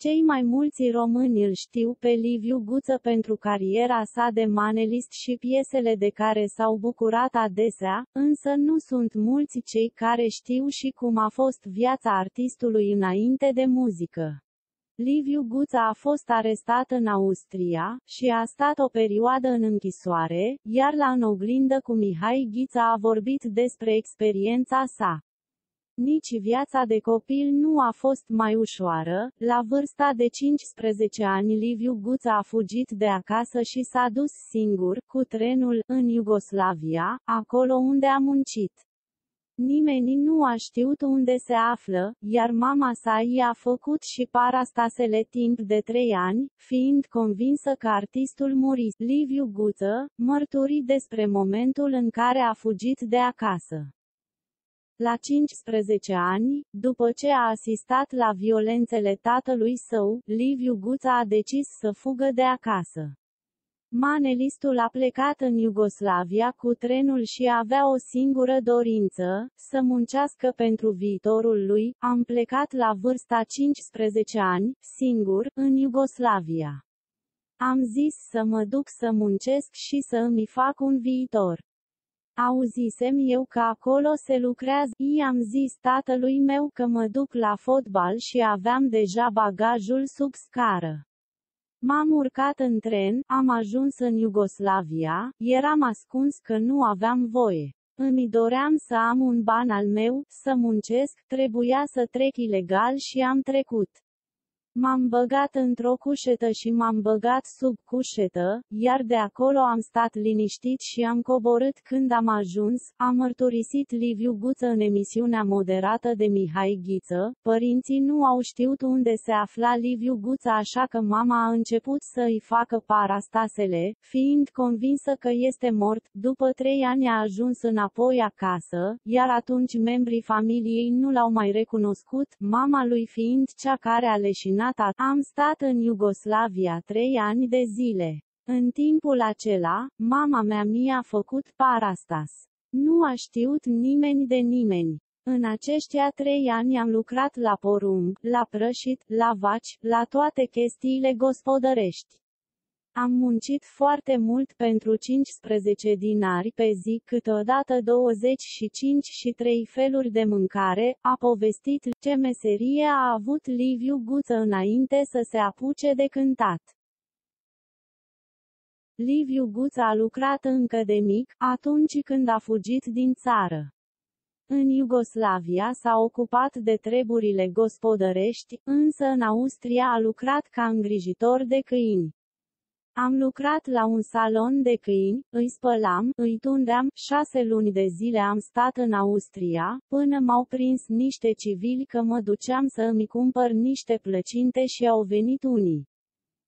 Cei mai mulți români îl știu pe Liviu Guță pentru cariera sa de manelist și piesele de care s-au bucurat adesea, însă nu sunt mulți cei care știu și cum a fost viața artistului înainte de muzică. Liviu Guță a fost arestat în Austria și a stat o perioadă în închisoare, iar la în oglindă cu Mihai Ghița a vorbit despre experiența sa. Nici viața de copil nu a fost mai ușoară, la vârsta de 15 ani Liviu Guță a fugit de acasă și s-a dus singur, cu trenul, în Iugoslavia, acolo unde a muncit. Nimeni nu a știut unde se află, iar mama sa i-a făcut și parastasele timp de trei ani, fiind convinsă că artistul Muris Liviu Guță, mărturii despre momentul în care a fugit de acasă. La 15 ani, după ce a asistat la violențele tatălui său, Liviu Guța a decis să fugă de acasă. Manelistul a plecat în Iugoslavia cu trenul și avea o singură dorință, să muncească pentru viitorul lui, am plecat la vârsta 15 ani, singur, în Iugoslavia. Am zis să mă duc să muncesc și să îmi fac un viitor. Auzisem eu că acolo se lucrează, i-am zis tatălui meu că mă duc la fotbal și aveam deja bagajul sub scară. M-am urcat în tren, am ajuns în Iugoslavia, eram ascuns că nu aveam voie. Îmi doream să am un ban al meu, să muncesc, trebuia să trec ilegal și am trecut. M-am băgat într-o cușetă și m-am băgat sub cușetă, iar de acolo am stat liniștit și am coborât când am ajuns, a mărturisit Liviu Guță în emisiunea moderată de Mihai Ghiță. Părinții nu au știut unde se afla Liviu Guță așa că mama a început să îi facă parastasele, fiind convinsă că este mort, după trei ani a ajuns înapoi acasă, iar atunci membrii familiei nu l-au mai recunoscut, mama lui fiind cea care a leșinat terminat am stat în Iugoslavia trei ani de zile. În timpul acela, mama mea mi-a făcut parastas. Nu a știut nimeni de nimeni. În aceștia trei ani am lucrat la porumb, la prășit, la vaci, la toate chestiile gospodărești. Am muncit foarte mult pentru 15 dinari pe zi, câteodată 25 și 3 feluri de mâncare, a povestit ce meserie a avut Liviu Guță înainte să se apuce de cântat. Liviu Guță a lucrat încă de mic, atunci când a fugit din țară. În Iugoslavia s-a ocupat de treburile gospodărești, însă în Austria a lucrat ca îngrijitor de câini. Am lucrat la un salon de câini, îi spălam, îi tundeam, șase luni de zile am stat în Austria, până m-au prins niște civili că mă duceam să îmi cumpăr niște plăcinte și au venit unii.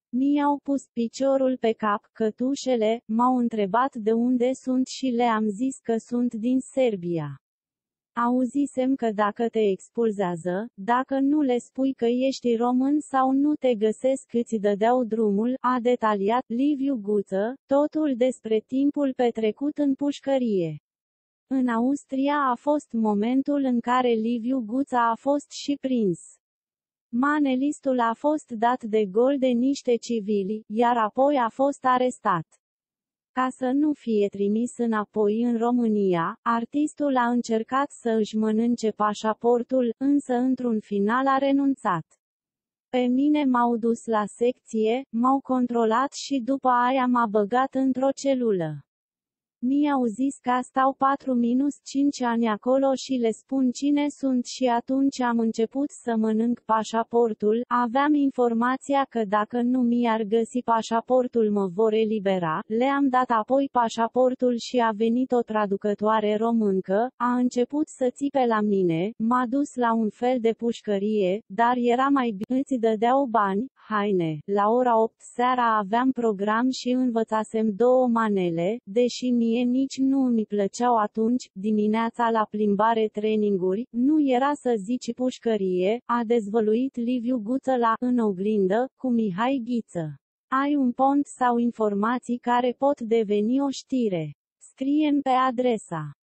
Mi-au pus piciorul pe cap, cătușele, m-au întrebat de unde sunt și le-am zis că sunt din Serbia. Auzisem că dacă te expulzează, dacă nu le spui că ești român sau nu te găsesc îți dădeau drumul, a detaliat Liviu Guță, totul despre timpul petrecut în pușcărie. În Austria a fost momentul în care Liviu Guța a fost și prins. Manelistul a fost dat de gol de niște civili, iar apoi a fost arestat. Ca să nu fie trimis înapoi în România, artistul a încercat să își mănânce pașaportul, însă într-un final a renunțat. Pe mine m-au dus la secție, m-au controlat și după aia m-a băgat într-o celulă. Mi-au zis că stau 4-5 ani acolo și le spun cine sunt și atunci am început să mănânc pașaportul, aveam informația că dacă nu mi-ar găsi pașaportul mă vor elibera, le-am dat apoi pașaportul și a venit o traducătoare româncă, a început să țipe la mine, m-a dus la un fel de pușcărie, dar era mai bine, îți dădeau bani, haine, la ora 8 seara aveam program și învățasem două manele, deși mi mie nici nu mi plăceau atunci, dimineața la plimbare traininguri, nu era să zici pușcărie, a dezvăluit Liviu Guță la În oglindă, cu Mihai Ghiță. Ai un pont sau informații care pot deveni o știre. Scrie pe adresa